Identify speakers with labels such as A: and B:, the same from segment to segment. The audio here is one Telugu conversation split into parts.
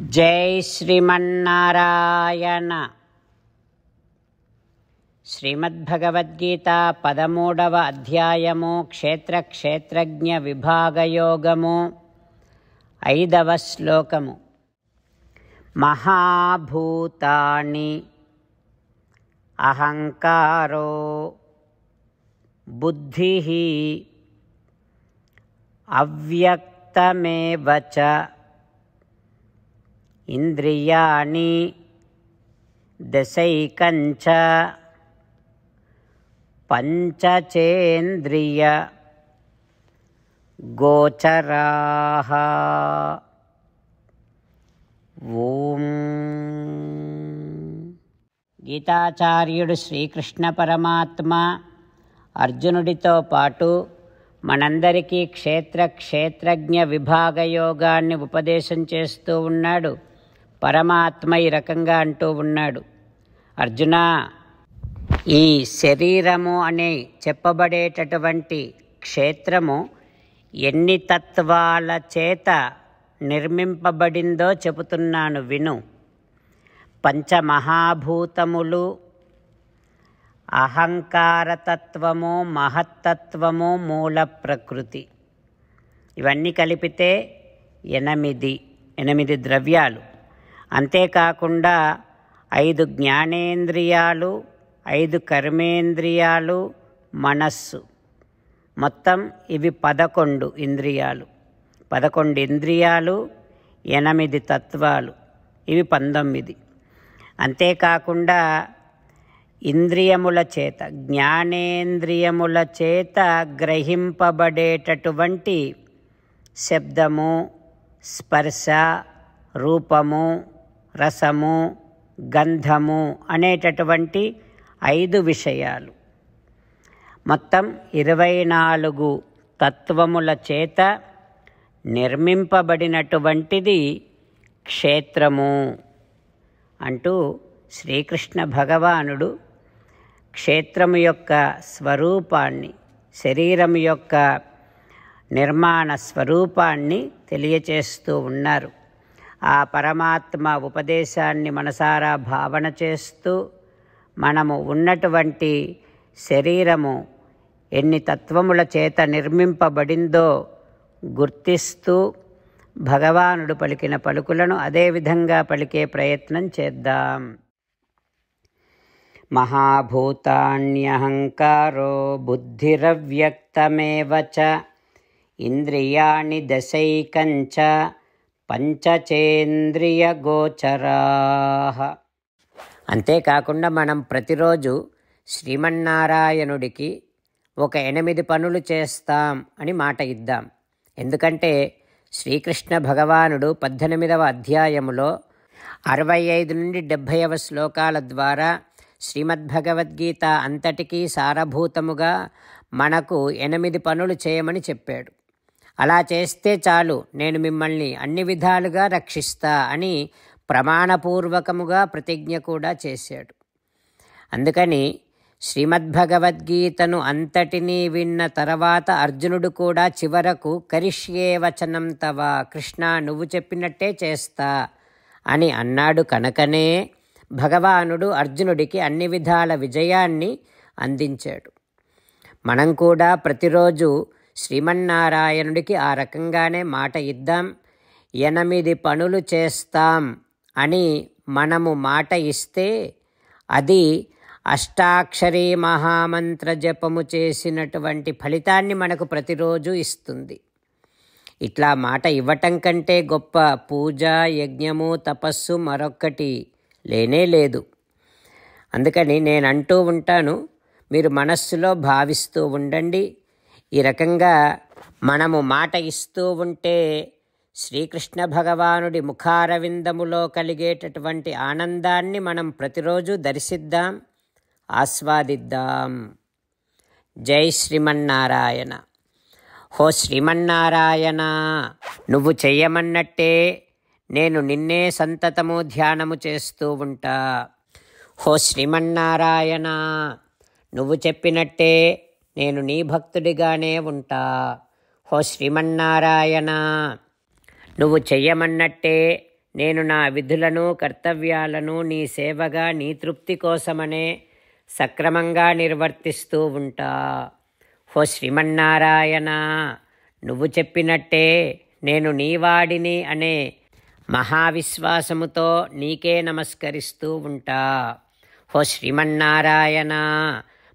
A: జై శ్రీమన్నారాయణ. శ్రీమద్భగవద్గీత పదమూడవ అధ్యాయము క్షేత్ర క్షేత్రజ్ఞ విభాగయోగము ఐదవ శ్లోకము. మహాభూతాని అహంకారో బుద్ధి అవ్యక్తమేవ చ ఇంద్రియాణి దశైకంచ పంచచేంద్రియ గోచరా. ఓం. గీతాచార్యుడు శ్రీకృష్ణ పరమాత్మ అర్జునుడితో పాటు మనందరికీ క్షేత్ర క్షేత్రజ్ఞ విభాగ యోగాన్ని ఉపదేశం చేస్తూ ఉన్నాడు. పరమాత్మ ఈ రకంగా అంటూ ఉన్నాడు. అర్జున ఈ శరీరము అనే చెప్పబడేటటువంటి క్షేత్రము ఎన్ని తత్వాల చేత నిర్మింపబడిందో చెబుతున్నాను విను. పంచమహాభూతములు అహంకారతత్వము మహత్తత్వము మూల ప్రకృతి. ఇవన్నీ కలిపితే ఎనిమిది ఎనిమిది ద్రవ్యాలు. అంతేకాకుండా ఐదు జ్ఞానేంద్రియాలు ఐదు కర్మేంద్రియాలు మనస్సు. మొత్తం ఇవి పదకొండు ఇంద్రియాలు. పదకొండు ఇంద్రియాలు ఎనిమిది తత్వాలు. ఇవి పంతొమ్మిది. అంతేకాకుండా ఇంద్రియముల చేత జ్ఞానేంద్రియముల చేత గ్రహింపబడేటటువంటి శబ్దము స్పర్శ రూపము రసము గంధము అనేటటువంటి ఐదు విషయాలు. మొత్తం ఇరవై నాలుగు తత్వముల చేత నిర్మింపబడినటువంటిది క్షేత్రము అంటూ శ్రీకృష్ణ భగవానుడు క్షేత్రము యొక్క స్వరూపాన్ని శరీరం యొక్క నిర్మాణ స్వరూపాన్ని తెలియచేస్తూ ఉన్నారు. ఆ పరమాత్మ ఉపదేశాన్ని మనసారా భావన చేస్తూ మనము ఉన్నటువంటి శరీరము ఎన్ని తత్వముల చేత నిర్మింపబడిందో గుర్తిస్తూ భగవానుడు పలికిన పలుకులను అదేవిధంగా పలికే ప్రయత్నం చేద్దాం. మహాభూతాన్యహంకారో బుద్ధిరవ్యక్తమేవ ఇంద్రియాణి దశైకంచ పంచచేంద్రియగోచరా. అంతేకాకుండా మనం ప్రతిరోజు శ్రీమన్నారాయణుడికి ఒక ఎనిమిది పనులు చేస్తాం అని మాట ఇద్దాం. ఎందుకంటే శ్రీకృష్ణ భగవానుడు పద్దెనిమిదవ అధ్యాయములో అరవై ఐదు నుండి డెబ్భైవ శ్లోకాల ద్వారా శ్రీమద్భగవద్గీత అంతటికీ సారభూతముగా మనకు ఎనిమిది పనులు చేయమని చెప్పాడు. అలా చేస్తే చాలు నేను మిమ్మల్ని అన్ని విధాలుగా రక్షిస్తా అని ప్రమాణపూర్వకముగా ప్రతిజ్ఞ కూడా చేశాడు. అందుకని శ్రీమద్భగవద్గీతను అంతటినీ విన్న తర్వాత అర్జునుడు కూడా చివరకు కరిష్యే వచనం తవ కృష్ణ నువ్వు చెప్పినట్టే చేస్తా అని అన్నాడు కనుకనే భగవానుడు అర్జునుడికి అన్ని విధాల విజయాన్ని అందించాడు. మనం కూడా ప్రతిరోజు శ్రీమన్నారాయణుడికి ఆ రకంగానే మాట ఇద్దాం. ఎనిమిది పనులు చేస్తాం అని మనము మాట ఇస్తే అది అష్టాక్షరీ మహామంత్ర జపము చేసినటువంటి ఫలితాన్ని మనకు ప్రతిరోజు ఇస్తుంది. ఇట్లా మాట ఇవ్వటం కంటే గొప్ప పూజ యజ్ఞము తపస్సు మరొక్కటి లేనే లేదు. అందుకని నేను అంటూ ఉంటాను మీరు మనస్సులో భావిస్తూ ఉండండి. ఈ రకంగా మనము మాట ఇస్తూ ఉంటే శ్రీకృష్ణ భగవానుడి ముఖారవిందములో కలిగేటటువంటి ఆనందాన్ని మనం ప్రతిరోజు దర్శిద్దాం ఆస్వాదిద్దాం. జై శ్రీమన్నారాయణ. హో శ్రీమన్నారాయణ నువ్వు చెయ్యమన్నట్టే నేను నిన్నే సంతతము ధ్యానము చేస్తూ ఉంటా. హో శ్రీమన్నారాయణ నువ్వు చెప్పినట్టే నేను నీ భక్తుడిగానే ఉంటా. హో శ్రీమన్నారాయణ నువ్వు చెయ్యమన్నట్టే నేను నా విధులను కర్తవ్యాలను నీ సేవగా నీ తృప్తి కోసమనే సక్రమంగా నిర్వర్తిస్తూ ఉంటా. హో శ్రీమన్నారాయణ నువ్వు చెప్పినట్టే నేను నీవాడిని అనే మహావిశ్వాసముతో నీకే నమస్కరిస్తూ ఉంటా. హో శ్రీమన్నారాయణ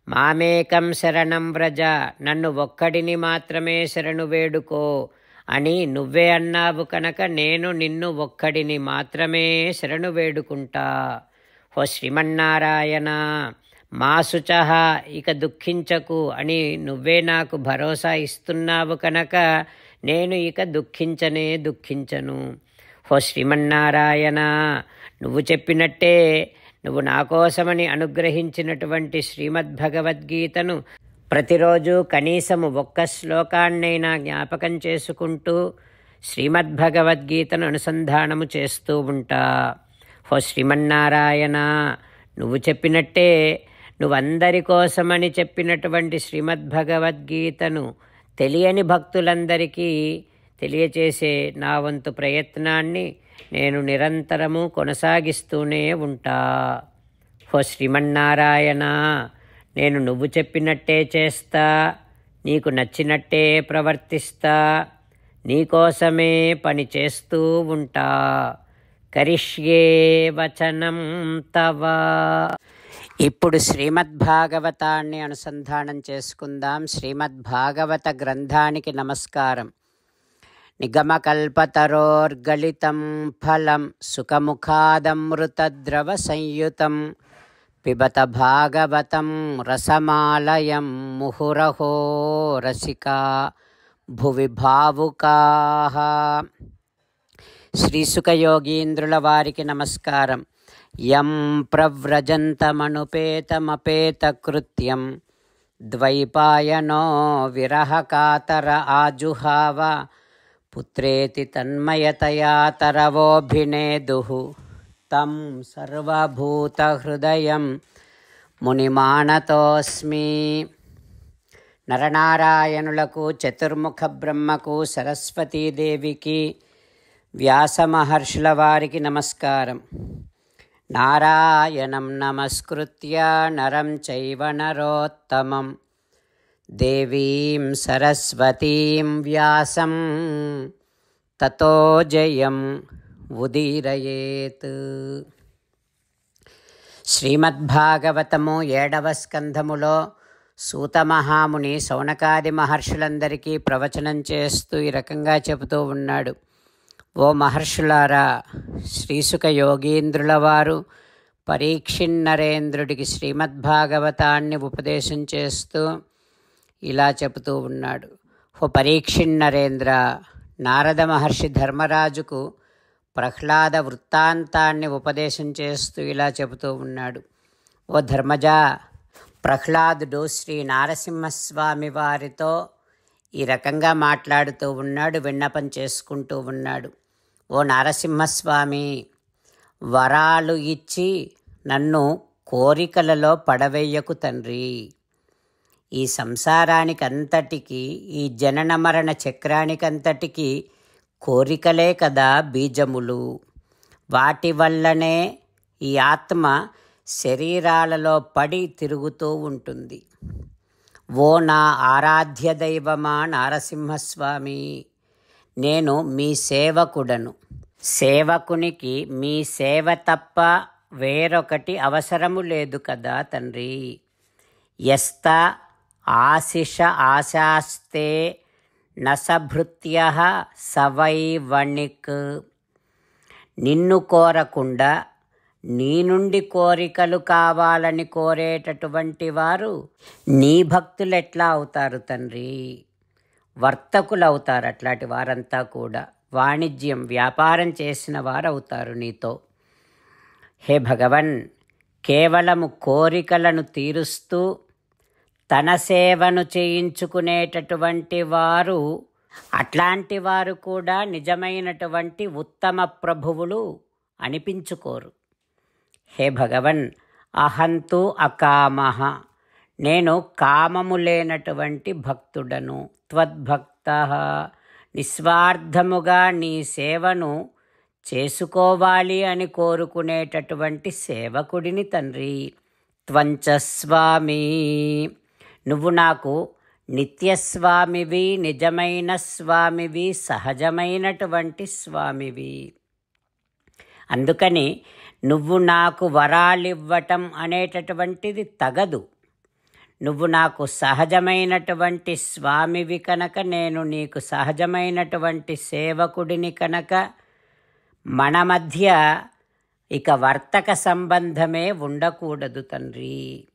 A: మామేకం శరణం వ్రజ నన్ను ఒక్కడిని మాత్రమే శరణు వేడుకో అని నువ్వే అన్నావు కనుక నేను నిన్ను ఒక్కడిని మాత్రమే శరణు వేడుకుంటా. ఓ శ్రీమన్నారాయణ మా శుచహ ఇక దుఃఖించకు అని నువ్వే నాకు భరోసా ఇస్తున్నావు కనుక నేను ఇక దుఃఖించనే దుఃఖించను. ఓ శ్రీమన్నారాయణ నువ్వు చెప్పినట్టే నువ్వు నా కోసమని అనుగ్రహించినటువంటి శ్రీమద్భగవద్గీతను ప్రతిరోజు కనీసము ఒక్క శ్లోకాన్నైనా జ్ఞాపకం చేసుకుంటూ శ్రీమద్భగవద్గీతను అనుసంధానము చేస్తూ ఉంటా. హో శ్రీమన్నారాయణ నువ్వు చెప్పినట్టే నువ్వందరి కోసమని చెప్పినటువంటి శ్రీమద్భగవద్గీతను తెలియని భక్తులందరికీ తెలియచేసే నా వంతు ప్రయత్నాన్ని నేను నిరంతరము కొనసాగిస్తూనే ఉంటా. హో శ్రీమన్నారాయణ నేను నువ్వు చెప్పినట్టే చేస్తా నీకు నచ్చినట్టే ప్రవర్తిస్తా నీకోసమే పని చేస్తూ ఉంటా. కరిష్యే వచనం తవ. ఇప్పుడు శ్రీమద్భాగవతాన్ని అనుసంధానం చేసుకుందాం. శ్రీమద్భాగవత గ్రంథానికి నమస్కారం. నిగమకల్పతరోర్గళితం ఫలం సుఖముఖాదమృతద్రవ సంయుతం పిబత భాగవతం రసమాలయం ముహురహో రసికా భువి శ్రీసుఖ యోగీంద్రుల వారికి నమస్కారం. యం ప్రవ్రజంతమనుపేతమపేతకృత్యం ద్వైపాయనో విరహకాతర ఆజుహావ పుత్రేతి తన్మయతయా తరవోభినేదుః. తం సర్వభూతహృదయం మునిమానతోస్మి నరనారాయణులకు చతుర్ముఖ బ్రహ్మకు సరస్వతీదేవికి వ్యాసమహర్షుల వారికి నమస్కారం. నారాయణం నమస్కృత్య నరం చైవ నరోత్తమం. దేవీం సరస్వతీం వ్యాసం తతో జయం ఉదీరయేత్ శ్రీమద్భాగవతము ఏడవ స్కంధములో సూతమహాముని సౌనకాది మహర్షులందరికీ ప్రవచనం చేస్తూ ఈ రకంగా చెబుతూ ఉన్నాడు. ఓ మహర్షులారా శ్రీసుక యోగీంద్రుల వారు పరీక్షిన్నరేంద్రుడికి శ్రీమద్భాగవతాన్ని ఉపదేశం చేస్తూ ఇలా చెబుతూ ఉన్నాడు. ఓ పరీక్షిన్నరేంద్ర నారద మహర్షి ధర్మరాజుకు ప్రహ్లాద వృత్తాంతాన్ని ఉపదేశం చేస్తూ ఇలా చెబుతూ ఉన్నాడు. ఓ ధర్మజ ప్రహ్లాదుడు శ్రీ నారసింహస్వామి వారితో ఈ రకంగా మాట్లాడుతూ ఉన్నాడు విన్నపం చేసుకుంటూ ఉన్నాడు. ఓ నారసింహస్వామి వరాలు ఇచ్చి నన్ను కోరికలలో పడవేయకు తండ్రి. ఈ సంసారానికంతటికి ఈ జనన మరణ చక్రానికంతటికి కోరికలే కదా బీజములు. వాటి వల్లనే ఈ ఆత్మ శరీరాలలో పడి తిరుగుతూ ఉంటుంది. ఓ నా ఆరాధ్య దైవమా నారసింహస్వామి! నేను మీ సేవకుడను. సేవకునికి మీ సేవ తప్ప వేరొకటి అవసరము లేదు కదా తండ్రి! ఎస్తా ఆశిష ఆశాస్తే నసభృత్య సవై వణిక్ నిన్ను కోరకుండా నీ నుండి కోరికలు కావాలని కోరేటటువంటి వారు నీ భక్తులు ఎట్లా అవుతారు తండ్రి? వర్తకులు అవుతారు అట్లాంటి వారంతా కూడా. వాణిజ్యం వ్యాపారం చేసిన వారు అవుతారు నీతో. హే భగవన్ కేవలము కోరికలను తీరుస్తూ తన సేవను చేయించుకునేటటువంటి వారు అట్లాంటి వారు కూడా నిజమైనటువంటి ఉత్తమ ప్రభువులు అనిపించుకోరు. హే భగవన్ అహంతు అకామహ నేను కామము లేనటువంటి భక్తుడను త్వద్భక్త. నిస్వార్థముగా నీ సేవను చేసుకోవాలి అని కోరుకునేటటువంటి సేవకుడిని తండ్రి త్వంచస్వామి నువ్వు నాకు నిత్యస్వామివి నిజమైన స్వామివి సహజమైనటువంటి స్వామివి. అందుకని నువ్వు నాకు వరాలివ్వటం అనేటటువంటిది తగదు. నువ్వు నాకు సహజమైనటువంటి స్వామివి కనుక నేను నీకు సహజమైనటువంటి సేవకుడిని కనుక మన మధ్య ఇక వర్తక సంబంధమే ఉండకూడదు తండ్రి.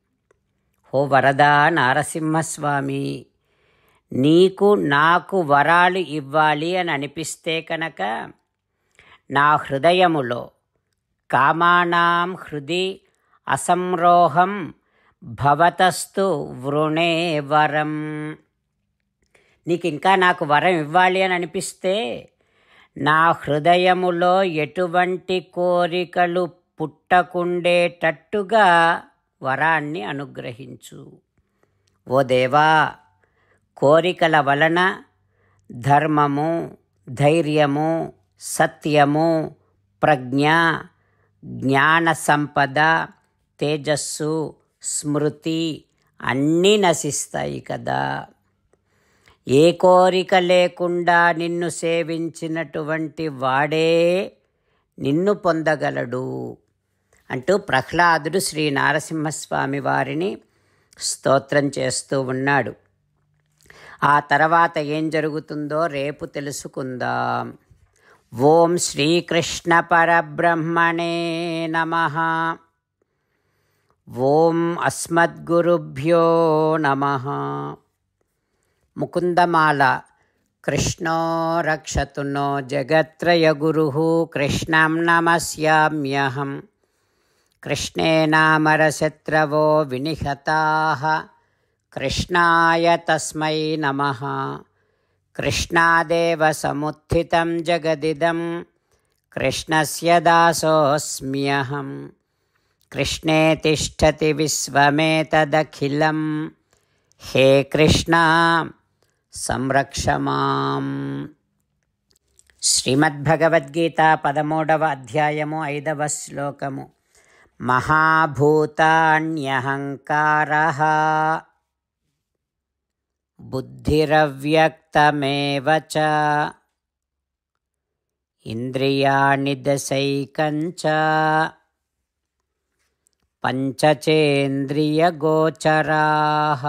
A: ఓ వరదా నారసింహస్వామి నీకు నాకు వరాలు ఇవ్వాలి అని అనిపిస్తే కనుక నా హృదయములో కామానాం హృది అసంరోహం భవతస్తు వృణే వరం. నీకు ఇంకా నాకు వరం ఇవ్వాలి అని అనిపిస్తే నా హృదయములో ఎటువంటి కోరికలు పుట్టకుండేటట్టుగా వరాన్ని అనుగ్రహించు. ఓ దేవా కోరికల వలన ధర్మము ధైర్యము సత్యము ప్రజ్ఞ జ్ఞాన సంపద తేజస్సు స్మృతి అన్నీ నశిస్తాయి కదా. ఏ కోరిక లేకుండా నిన్ను సేవించినటువంటి వాడే నిన్ను పొందగలడు. అంటూ ప్రహ్లాదుడు శ్రీ నారసింహస్వామి వారిని స్తోత్రం చేస్తూ ఉన్నాడు. ఆ తర్వాత ఏం జరుగుతుందో రేపు తెలుసుకుందాం. ఓం శ్రీకృష్ణ పరబ్రహ్మణే నమ. ఓం అస్మద్గురుభ్యో నమ. ముకుందమాల కృష్ణో రక్షతునో జగత్రయ గురు కృష్ణం నమస్యామ్యహం. కృష్ణేనామరశత్రవో వినిహతా. కృష్ణాయ తస్మై నమ. కృష్ణాదేవ సముత్థితం జగదిదం. కృష్ణస్య దాసోऽస్మ్యహం. కృష్ణే తిష్టతి విశ్వమేతదఖిలం. హే కృష్ణ సంరక్ష మాం. శ్రీమద్భగవద్గీత పదమూడవ అధ్యాయము ఐదవ శ్లోకము. महाभूतान्यहङ्कारः। बुद्धिरव्यक्तमेव च। इन्द्रियाणि दशैकञ्च पञ्चचेन्द्रियगोचराः।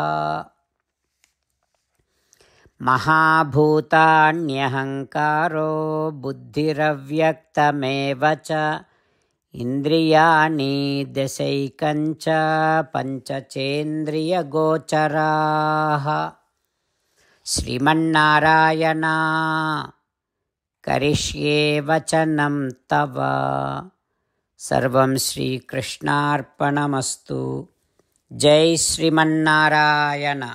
A: महाभूतान्यहङ्कारो बुद्धिरव्यक्तमेव च। ఇంద్రియాణి దశైకంచ పంచచేంద్రియగోచరాः. శ్రీమన్నారాయణ కరిష్యే వచనం తవ. సర్వం శ్రీకృష్ణార్పణమస్తు. జై శ్రీమన్నారాయణ.